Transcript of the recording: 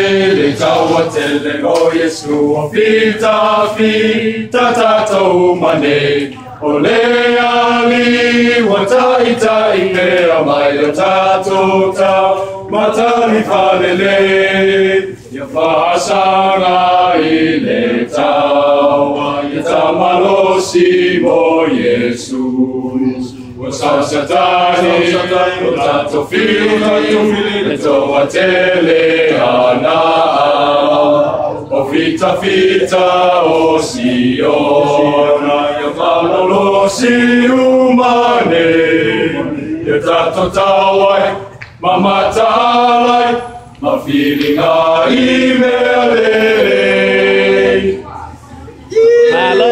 Le tele o Yesu o fita fita tatou mane O le ali wa tai tai me a mai o tatou tau Matani palele Ia whaasara i le taua Ia tamalosi mo Yesu O sausatani, o tato fili, fita fita o Siona, ia malolosi umane, ia tato tawai, mamatalai, ma feeling i melelei. Hello.